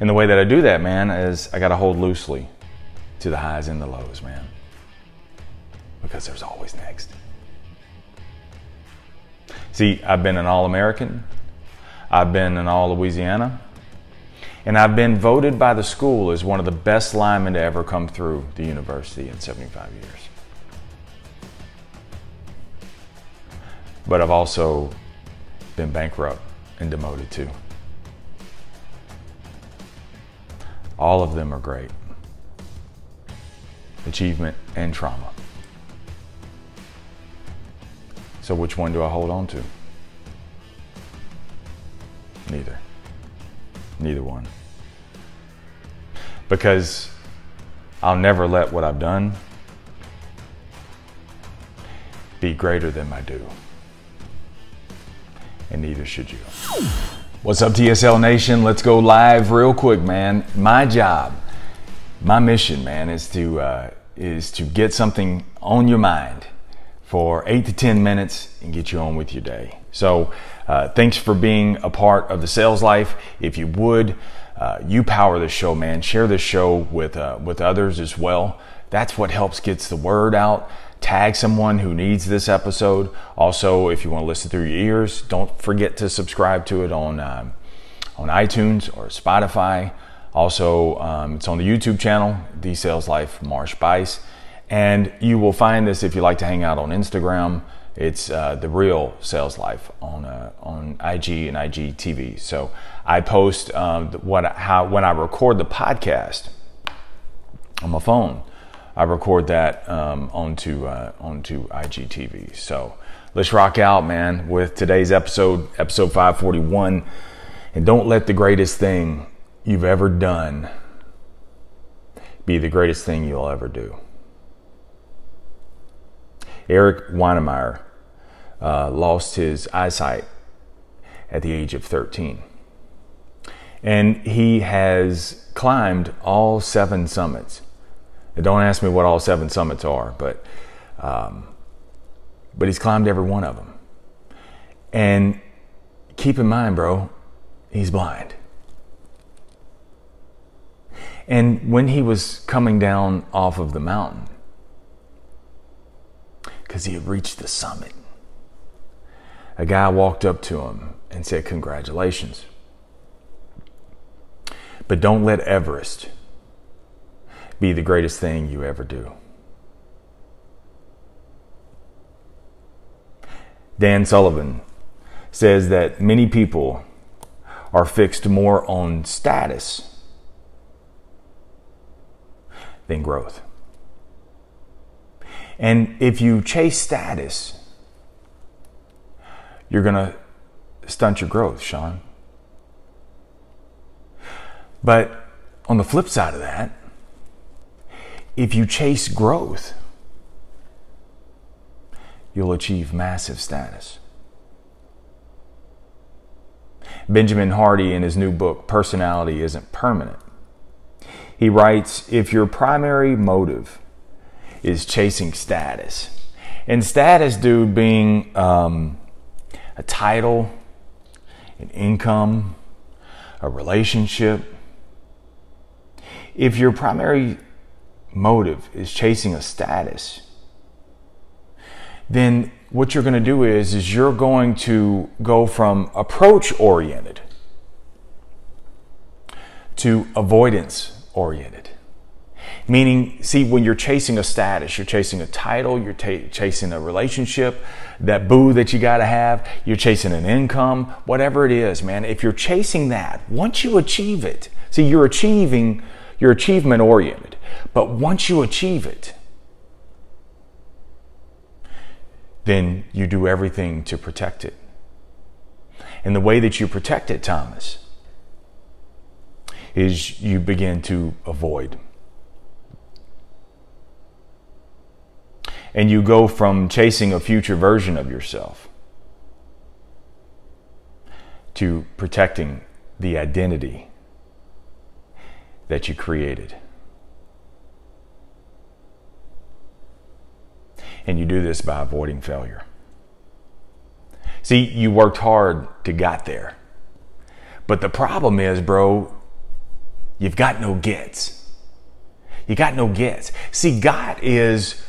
And the way that I do that, man, is I got to hold loosely to the highs and the lows, man. Because there's always next. See, I've been an All American, I've been an All Louisiana, and I've been voted by the school as one of the best linemen to ever come through the university in 75 years. But I've also been bankrupt and demoted too. All of them are great. Achievement and trauma. So, which one do I hold on to? Neither. Neither one. Because I'll never let what I've done be greater than my do. And neither should you. What's up, TSL Nation? Let's go live real quick, man. My job, my mission, man, is to uh, is to get something on your mind for eight to ten minutes and get you on with your day. So, uh, thanks for being a part of the sales life. If you would, uh, you power the show, man. Share this show with uh, with others as well. That's what helps gets the word out tag someone who needs this episode. Also, if you want to listen through your ears, don't forget to subscribe to it on um, on iTunes or Spotify. Also, um, it's on the YouTube channel, The Sales Life Marsh Buice. And you will find this if you like to hang out on Instagram. It's uh, the real Sales Life on uh, on IG and IGTV. So I post um, what how when I record the podcast on my phone. I record that um, onto uh, onto IGTV. So let's rock out, man, with today's episode, episode 541. And don't let the greatest thing you've ever done be the greatest thing you'll ever do. Erik Weihenmayer uh, lost his eyesight at the age of 13. And he has climbed all seven summits and don't ask me what all seven summits are, but um, but he's climbed every one of them. And keep in mind, bro, he's blind. And when he was coming down off of the mountain, because he had reached the summit, a guy walked up to him and said, Congratulations. But don't let Everest be the greatest thing you ever do. Dan Sullivan says that many people are fixed more on status than growth. And if you chase status, you're going to stunt your growth, Sean. But on the flip side of that, if you chase growth, you'll achieve massive status. Benjamin Hardy, in his new book, Personality Isn't Permanent, he writes If your primary motive is chasing status, and status, dude, being um, a title, an income, a relationship, if your primary motive is chasing a status, then what you're going to do is is you're going to go from approach oriented to avoidance oriented. Meaning, see, when you're chasing a status, you're chasing a title, you're chasing a relationship, that boo that you got to have, you're chasing an income, whatever it is, man. If you're chasing that, once you achieve it, see, you're achieving, you're achievement oriented. But once you achieve it, then you do everything to protect it. And the way that you protect it, Thomas, is you begin to avoid. And you go from chasing a future version of yourself to protecting the identity that you created. And you do this by avoiding failure. See, you worked hard to get there. But the problem is, bro, You've got no gets. You got no gets. See, God is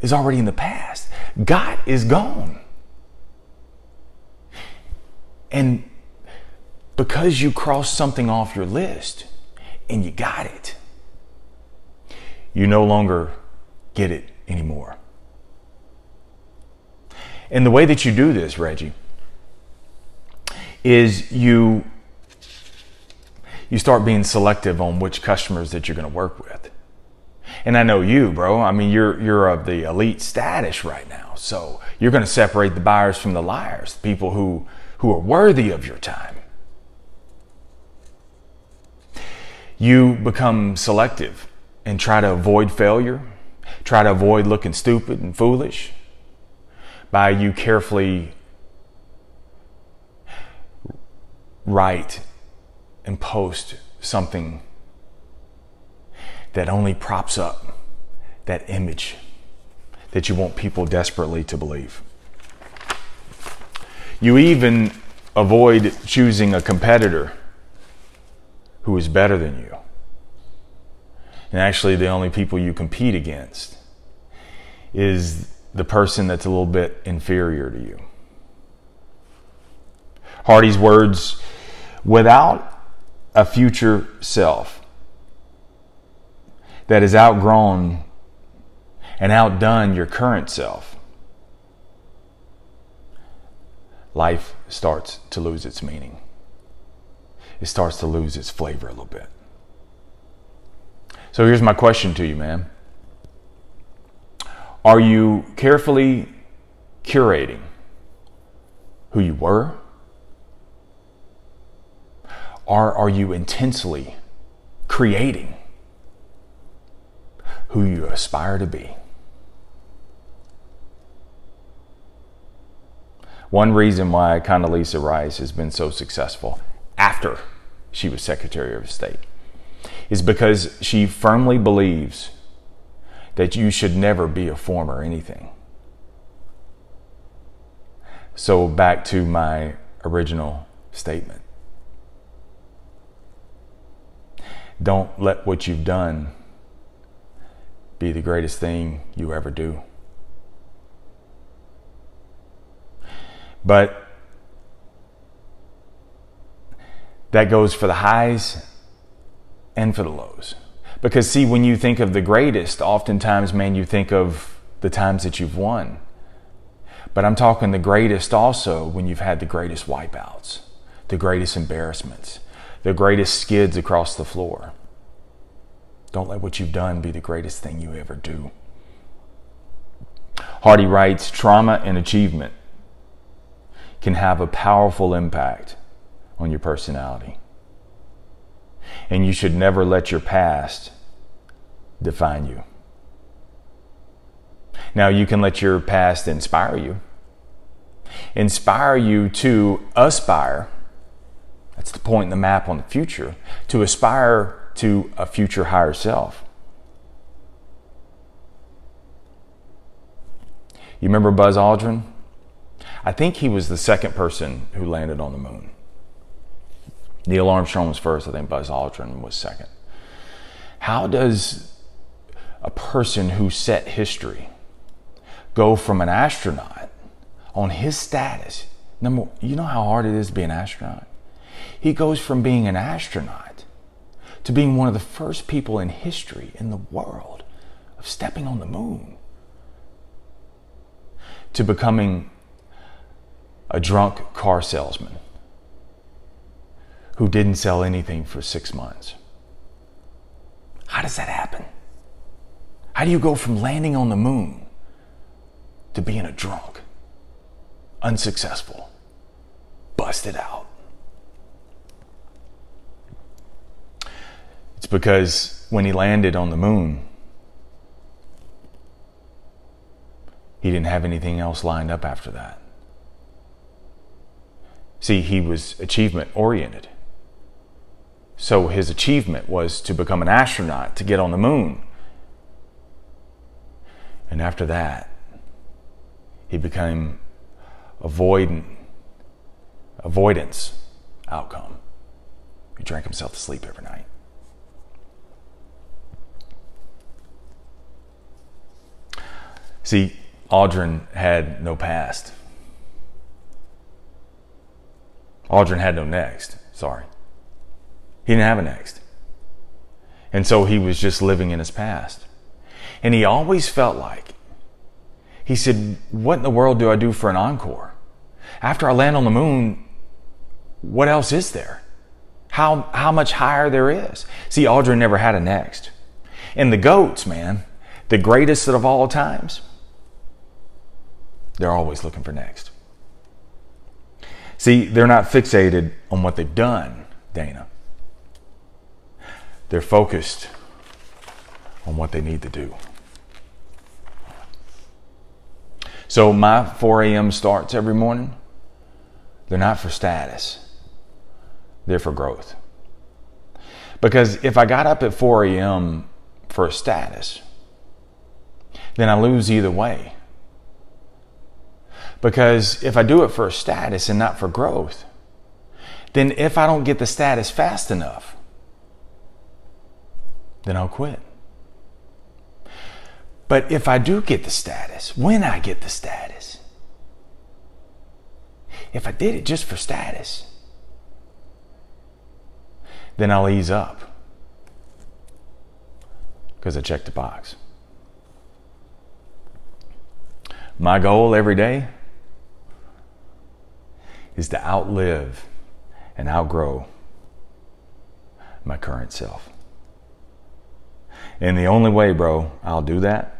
is already in the past. God is gone. And because you crossed something off your list and you got it, you no longer get it anymore. And the way that you do this, Reggie, is you you start being selective on which customers that you're going to work with. And I know you, bro. I mean, you're you're of the elite status right now. So you're going to separate the buyers from the liars, the people who who are worthy of your time. You become selective and try to avoid failure, try to avoid looking stupid and foolish by you carefully write and post something that only props up that image that you want people desperately to believe. You even avoid choosing a competitor who is better than you. And actually, the only people you compete against is the person that's a little bit inferior to you. Hardy's words without a future self that has outgrown and outdone your current self, life starts to lose its meaning. It starts to lose its flavor a little bit. So here's my question to you, man. Are you carefully curating who you were? Or are you intensely creating who you aspire to be? One reason why Condoleezza Rice has been so successful after she was Secretary of State is because she firmly believes that you should never be a former anything. So, back to my original statement. Don't let what you've done be the greatest thing you ever do. But that goes for the highs and for the lows. Because, see, when you think of the greatest, oftentimes, man, you think of the times that you've won. But I'm talking the greatest also when you've had the greatest wipeouts, the greatest embarrassments, the greatest skids across the floor. Don't let what you've done be the greatest thing you ever do. Hardy writes trauma and achievement can have a powerful impact on your personality. And you should never let your past define you. Now, you can let your past inspire you, inspire you to aspire. That's the point in the map on the future to aspire to a future higher self. You remember Buzz Aldrin? I think he was the second person who landed on the moon. Neil Armstrong was first, I think Buzz Aldrin was second. How does a person who set history go from an astronaut on his status? Number, you know how hard it is to be an astronaut? He goes from being an astronaut to being one of the first people in history in the world of stepping on the moon to becoming a drunk car salesman who didn't sell anything for six months. How does that happen? How do you go from landing on the moon to being a drunk, unsuccessful, busted out? It's because when he landed on the moon, he didn't have anything else lined up after that. See, he was achievement oriented. So his achievement was to become an astronaut, to get on the moon. And after that, he became avoidant, avoidance outcome. He drank himself to sleep every night. See, Aldrin had no past. Aldrin had no next. Sorry. He didn't have a next. And so he was just living in his past. And he always felt like, he said, What in the world do I do for an encore? After I land on the moon, what else is there? How, how much higher there is? See, Aldrin never had a next. And the goats, man, the greatest of all times, they're always looking for next. See, they're not fixated on what they've done, Dana. They're focused on what they need to do. So my 4 a.m. starts every morning. They're not for status. They're for growth. Because if I got up at 4 a.m. for a status, then I lose either way. Because if I do it for a status and not for growth, then if I don't get the status fast enough, then I'll quit. But if I do get the status, when I get the status, if I did it just for status, then I'll ease up because I checked the box. My goal every day is to outlive and outgrow my current self. And the only way, bro, I'll do that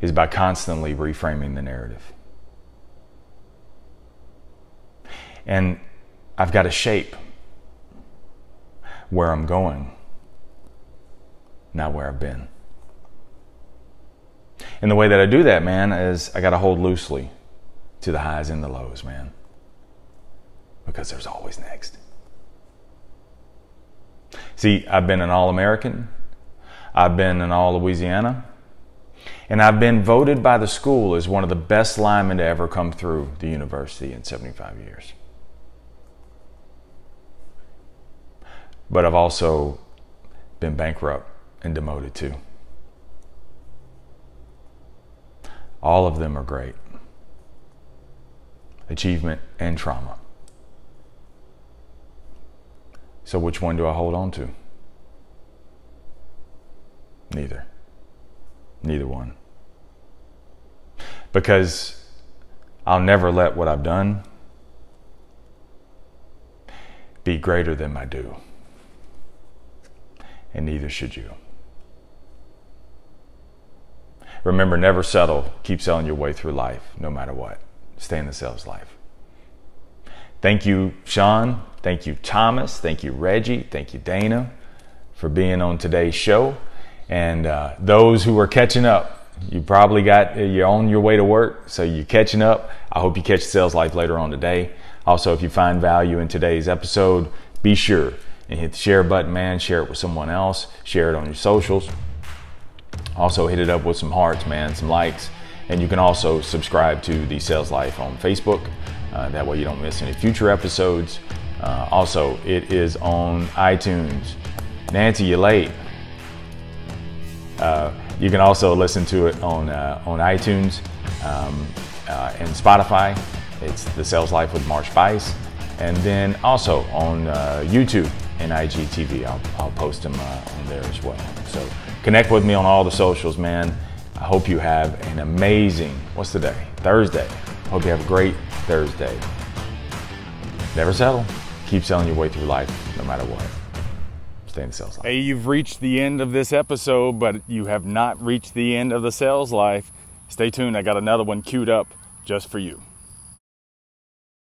is by constantly reframing the narrative. And I've got to shape where I'm going, not where I've been. And the way that I do that, man, is I got to hold loosely to the highs and the lows, man. Because there's always next. See, I've been an All American, I've been an All Louisiana, and I've been voted by the school as one of the best linemen to ever come through the university in 75 years. But I've also been bankrupt and demoted too. All of them are great. Achievement and trauma. So, which one do I hold on to? Neither. Neither one. Because I'll never let what I've done be greater than my do. And neither should you. Remember, never settle. Keep selling your way through life, no matter what. Stay in the sales life. Thank you, Sean. Thank you, Thomas. Thank you, Reggie. Thank you, Dana, for being on today's show. And uh, those who are catching up, you probably got you're on your way to work, so you're catching up. I hope you catch Sales Life later on today. Also, if you find value in today's episode, be sure and hit the share button, man. Share it with someone else. Share it on your socials. Also, hit it up with some hearts, man, some likes. And you can also subscribe to the Sales Life on Facebook. Uh, that way you don't miss any future episodes. Uh, also, it is on iTunes. Nancy, you're late. Uh, you can also listen to it on uh, on iTunes um, uh, and Spotify. It's the Sales Life with Marsh Buice, and then also on uh, YouTube and IGTV. I'll, I'll post them on there as well. So connect with me on all the socials, man. I hope you have an amazing, what's the day? Thursday. Hope you have a great Thursday. Never settle. Keep selling your way through life no matter what. Stay in the sales life. Hey, you've reached the end of this episode, but you have not reached the end of the sales life. Stay tuned. I got another one queued up just for you.